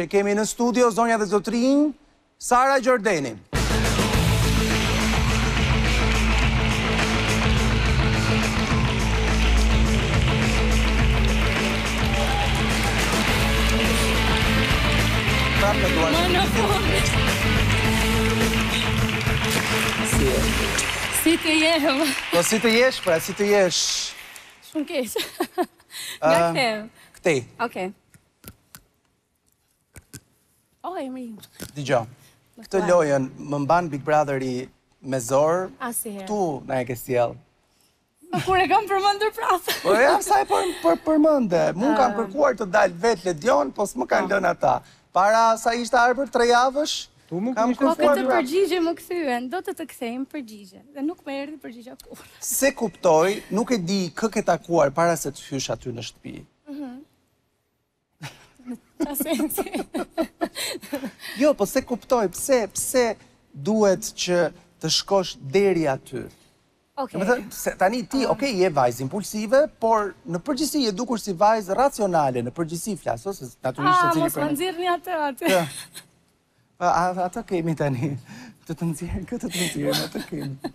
E kemi në studio zonja dhe zotërinj Sara Gjordeni. Si të jehem? Po si të jesh, pra, si të jesh? Shumë kesh. Nga këtëm. Këtej. Okej. O, e më rinë. Dëgjo, këtë lojën më mban Big Brother-i me zor, këtu na e ke sjellë. Më po, kur e kam përmendur prasë. Po, e jam saj për, për përmende. Unë kam ah. kërkuar të dal vetë Ledion, po s'më kanë ah. lënë ata. Para sa ishte Arbër tre javësh, tu më kam kërkuar. Po, këtë përgjigje më kthyen, do të të kthejmë përgjigje. Dhe nuk më erdhi përgjigje kurrë. S'e kuptoj, nuk e di kë ke takuar para se të hysh aty në shtëpi. Mhm. Jo, po s'e kuptoj, pse, pse duhet që të shkosh deri aty? Ok. Me thënë, se tani ti, ok, je vajzë impulsive, por në përgjithësi je dukur si vajzë racionale, në përgjithësi flas, ose naturisht secili për... A, mos më nxirr një atë atë. Po, atë kemi tani. Të të nxjerrin këtë, të të nxjerrin atë kemi.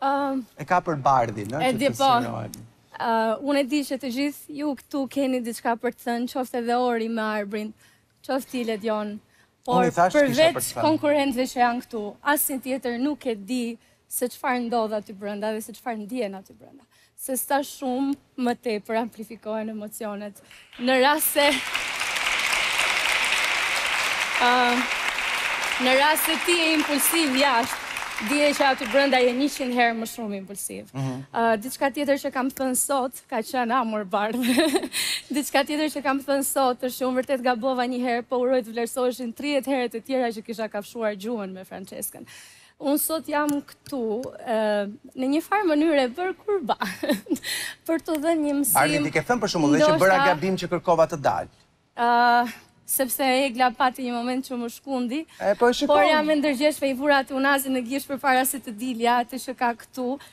Um, e ka për Bardhin, në, që të po. sërojnë. Uh, unë e di që të gjithë ju këtu keni diçka për të thënë, qoftë edhe Ori me Arbrin, qoftë ti Ledion, por përveç konkurrentëve që janë këtu, asnjë tjetër nuk e di se çfarë ndodh aty brenda dhe se çfarë ndien aty brenda, se sa shumë më tepër amplifikohen emocionet në rast se në rast se ti je impulsiv jashtë, dije që aty brenda je njëqind herë më shumë impulsiv. Diçka tjetër që kam thënë sot ka qenë amur Bardh. Diçka tjetër që kam thënë sot është që unë vërtet gabova një herë, po uroj të vlerësoheshin tridhjetë herë të tjera që kisha kafshuar gjuhën me Françeskën. Unë sot jam këtu, në një farë mënyre e bërë kurban, për t'u dhënë një mësim... Arli, ti ke thënë për shumë dhe që bëra gabim që kërkova të dal. Sepse Egla pati një moment që më shkundi, po por jam e ndërgjegjshme ia vura unazën në gisht përpara se të dilja, atë që ka këtu,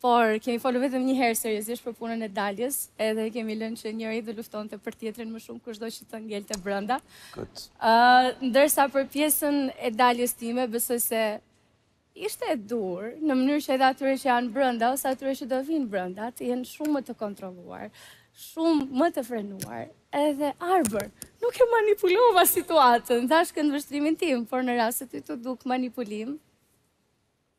Por, kemi folur vetëm një herë seriozisht për punën e daljes, edhe e kemi lënë që njëri do luftonte për tjetrin më shumë kushdo që të ngelte brenda. Good. Uh, ndërsa për pjesën e daljes time, besoj se ishte e duhur në mënyrë që edhe atyre që janë brenda ose atyre që do vijnë brenda të jenë shumë më të kontrolluar, shumë më të frenuar. Edhe Arbër, nuk e manipulova situatën, thashë këndvështrimin tim, por në rast se ty t'u duk manipulim,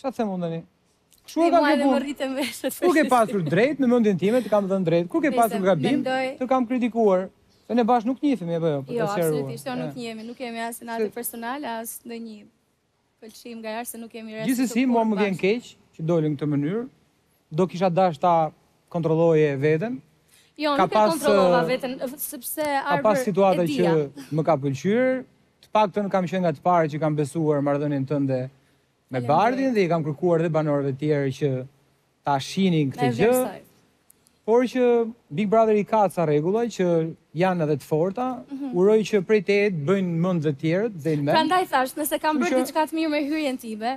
Ça të them unë tani? Kshu e ka kjo punë. Kur ke pasur drejt në mendjen time të kam dhënë drejt. Kur ke pasur gabim të kam kritikuar. Se ne bash nuk njihemi apo jo? Jo, absolutisht, jo nuk njihemi, nuk kemi as inat personal, as ndonjë pëlqim nga jashtë se nuk kemi rreth. Gjithsesi, mua më vjen keq që dole në këtë mënyrë. Do kisha dash ta kontrolloje veten. Jo, nuk e kontrollova veten, sepse Arbër e Ka pas situata që më ka pëlqyer, të paktën kam qenë nga të parë që kam besuar marrëdhënien tënde Me Bardhin dhe i kam kërkuar dhe banorëve tjerë që ta shihnin këtë gjë, por që Big Brother i ka ca rregulla që janë edhe të forta, uroj që prej teje të bëjnë mend të tjerët, të bëjnë mend. Prandaj thash, nëse kam bërë diçka të mirë me hyrjen time,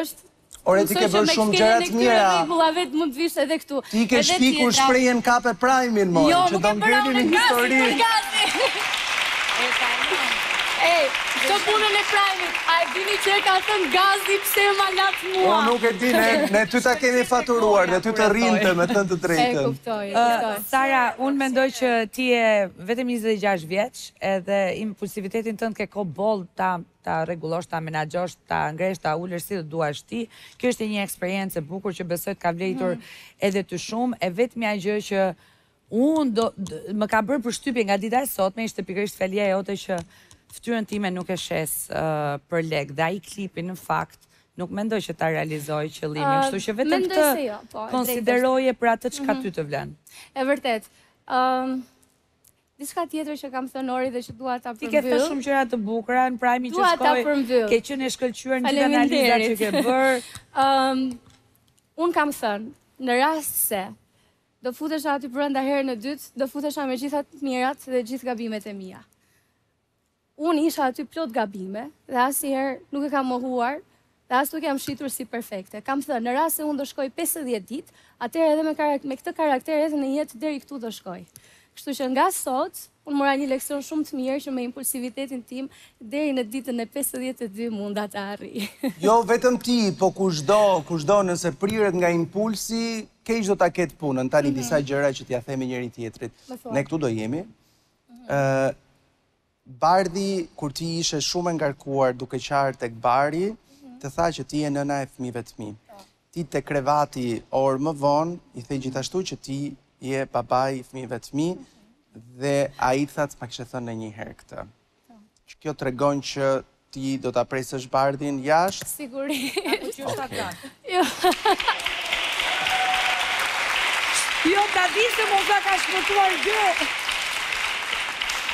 është Ore ti ke bërë shumë gjëra të mira. Rregullave mund të vish edhe këtu. Ti ke shpikur shprehjen kape prajmin më, jo, që do ngelin në histori. Jo, nuk e bëra unë Gazi. Ej, këtë punën e prajmit. A e dini që e ka thënë Gazi pse ma latë mua? Unë nuk e di, ne ne ty ta kemi faturuar dhe ty të rrinte me thënë të drejtën. E kuptoj, e kuptoj. Sara, unë mendoj që ti je vetëm njëzet e gjashtë vjeç edhe impulsivitetin tënd ke kohë boll ta ta rregullosh, ta menaxhosh, ta ngresh, ta ulësh si të duash ti. Kjo ishte një eksperiencë e bukur që besoj të ka vlejtur edhe ty shumë. E vetmja gjë që Unë do, më ka bërë përshtypje nga dita e sotme, ishte pikërisht fjalia jote që fytyrën time nuk e shes për lek dhe ai klipi në fakt nuk mendoj që ta realizoi qëllimin, kështu që vetëm këtë jo, po, konsideroje për atë çka mhm. ty të vlen. E vërtetë. Ëm diçka tjetër që kam thënë Ori dhe që dua ta përmbyll. Ti ke thënë shumë gjëra të bukura në prajmin që shkoi. Ke qenë e shkëlqyer në gjithë analizat që ke bërë. Ëm unë kam thënë në rast se Do futesha aty brenda herën e dytë, do futesha me gjithë të mirat dhe gjithë gabimet e mia. Unë isha aty plot gabime dhe asnjëherë nuk e kam mohuar dhe as nuk jam shitur si perfekte. Kam thënë, në rast se unë do shkoj 50 ditë, atëherë edhe me, karak me këtë karakter edhe në jetë deri këtu do shkoj. Kështu që nga sot, Unë mora një leksion shumë të mirë që me impulsivitetin tim deri në ditën e 52 munda të arrij. Jo vetëm ti, po kushdo, kushdo nëse priret nga impulsi, keq do ta ketë punën. Tani mhm. disa gjëra që t'ia themi njëri tjetrit. Ne këtu do jemi. Mhm. Ë Bardhi kur ti ishe shumë e ngarkuar duke qarë tek bari, mhm. të tha që ti je nëna e fëmijëve të mi. Po. Ti te krevati orë më von i the gjithashtu që ti je babai i fëmijëve të mi dhe ai tha ma kishe thënë ndonjëherë këtë. Që kjo tregon që ti do ta presësh Bardhin jashtë? Sigurisht. Apo që është ata. Jo. Jo, ku di se mos ka ka shpëtuar gjë.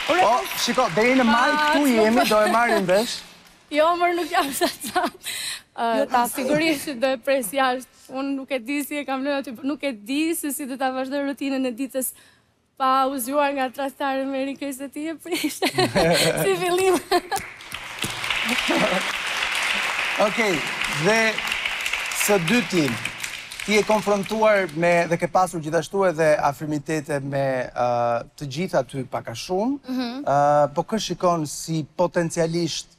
Po, shiko, deri në maj këtu jemi, do e marrim vesh. Jo mor nuk jam shazam. Jo ta sigurisht që do e pres jashtë. Unë nuk e di si e kam lënë aty, po nuk e di se si do ta vazhdoj rutinën e ditës pa u zgjuar nga trastat e Merikës se ti e prishte. si fillim. Okej, dhe së dyti, ti je konfrontuar me dhe ke pasur gjithashtu edhe afërmitete me të gjithë aty pak a shumë, mhm. po kë shikon si potencialisht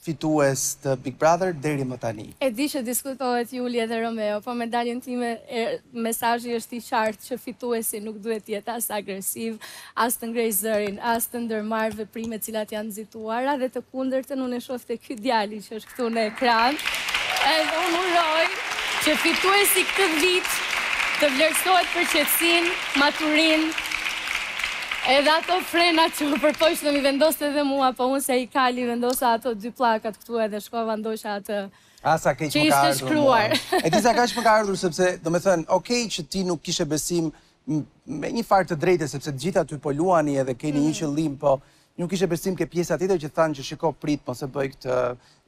fitues të Big Brother deri më tani. E di që diskutohet Julie dhe Romeo, po me daljen time mesazhi është i qartë që fituesi nuk duhet të jetë as agresiv, as të ngrejë zërin, as të ndërmarrë veprime të cilat janë të nxituara dhe të kundërtën unë e shoh te ky djali që është këtu në ekran edhe unë uroj që fituesi këtë vit të vlerësohet për qetësinë, maturinë, edhe ato frenat që u përpoq të m'i vendoste edhe mua, po unë si ai kali vendosa ato dy pllakat këtu edhe shkova ndoqa atë Ah, sa keq më ka ardhur mua. E di sa keq më ka ardhur sepse, domethënë, ok që ti nuk kishe besim me një farë të drejte sepse të gjithë aty po luani edhe keni një qëllim, po Nuk kishe besim ke pjesa tjetër që thanë që shiko prit mos e bëj këtë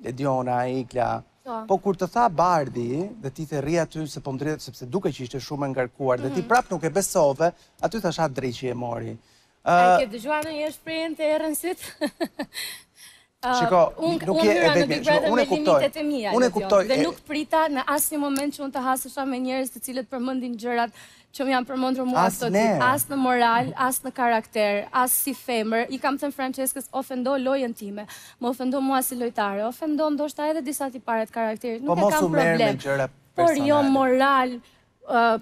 Lediona, Egla. Po. po kur të tha Bardhi dhe ti the rri aty se po ndritet sepse dukej që ishte shumë e ngarkuar dhe ti mhm. prap nuk e besove, aty thashë ah dreqi e mori. A uh, ke dëgjuar ndonjë shprehje të Ernestit? Shiko, unë, nuk je e vetme, shiko, unë e kuptoj. Unë e kuptoj. Dhe nuk prita në asnjë moment që unë të hasesha me njerëz të cilët përmendin gjërat që më janë përmendur mua këto ditë, as në moral, as në karakter, as si femër, i kam thënë Franceskës, ofendo lojën time, më ofendo mua si lojtare, ofendo ndoshta edhe disa tipare të karakterit, nuk e kam problem, por jo moral,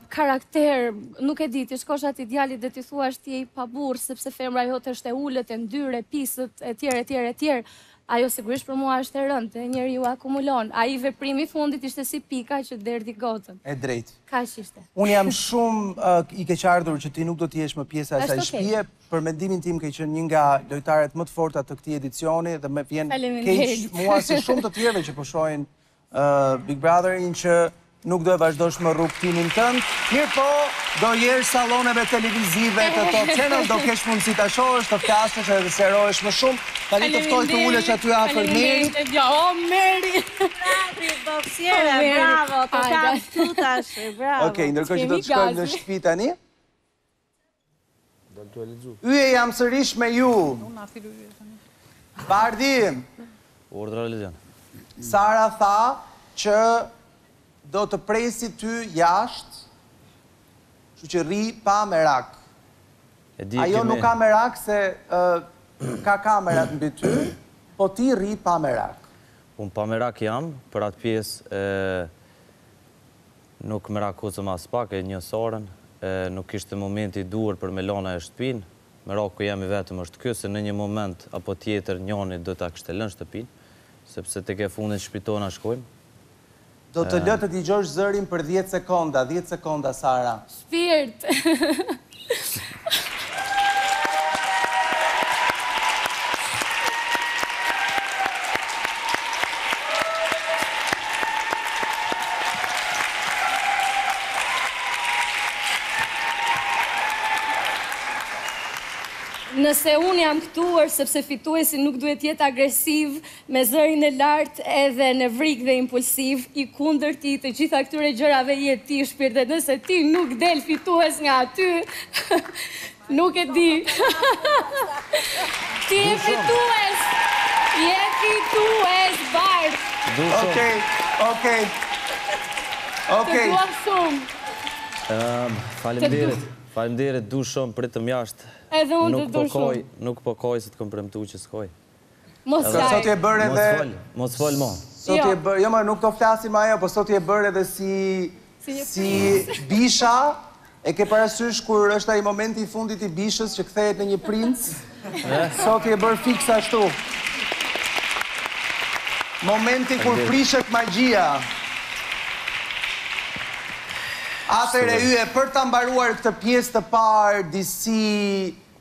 karakter, nuk e di, t'i shkosh atij djalit dhe t'i thuash ti je i paburrë, sepse femra jote është e ulët, e ndyrë, e pisët, e tjera, e tjera, e tjera, Ajo sigurisht për mua është e rëndë, njeriu akumulon, ai veprimi i fundit ishte si pika që derdhi gotën. E drejtë. Kaq ishte. Unë jam shumë i keqardhur që ti nuk do të jesh më pjesë e asaj shtëpie, për mendimin tim ke qenë një nga lojtaret më të forta të këtij edicioni dhe më vjen keq mua si shumë të tjerëve që po shohin Big Brother-in që nuk do e vazhdosh më rrugëtimin tënd, mirëpo do jesh salloneve televizive të Top Channel, do kesh mundësi ta shohësh, të flasësh edhe të sqarohesh më shumë. Tani të ftoj të ulesh aty afër Merit. O Meri! Bravo, boksiere, bravo, të kam këtu tash, bravo. Okej, ndërkohë që do të shkojmë në shtëpi tani. Yje jam sërish me ju. Bardhi. Urdhra Ledion. Sara tha që do të të presi ty jashtë, kështu që rri pa merak. Ajo nuk ka merak se ka kamerat me ty, po ti rri pa merak. Unë pa merak jam për atë pjesë e Nuk merakosem aspak e njoh Sarën e nuk ishte momenti i duhur për me e lanë ajo shtëpinë. Meraku që jem i vetëm është ky se në një moment apo tjetër njani do ta kishte lënë shtëpinë, sepse tek e fundit shpi tona shkojmë. Do të lë të dëgjosh zërin për dhjetë sekonda, dhjetë sekonda Sara. Shpirt! Nëse unë jam këtu është sepse fituesi nuk duhet të jetë agresiv. Me zërin e lartë edhe nevrik dhe impulsiv, i kundërti i të gjitha këtyre gjërave je ti, shpirt dhe nëse ti nuk del fitues nga aty, nuk e di. Ti je fitues! Je fitues, Bardh! Okej, okej. Të dua shumë. Faleminderit, faleminderit, du shumë, pritëm jashtë. Edhe unë të du shumë. Nuk po kaj, nuk po kaj se të kom premtu që s'kaj. Mos qaj. Sot je bërë edhe Mos fol, mos fol mo. Sot je bërë, jo mo nuk do flasi më ajo, po sot je bërë edhe si si bisha, e ke parasysh kur është ai momenti i fundit i bishës që kthehet në një princ? Sot je bërë fiks ashtu. Momenti kur prishet magjia. Atëre yje për ta mbaruar këtë pjesë të parë disi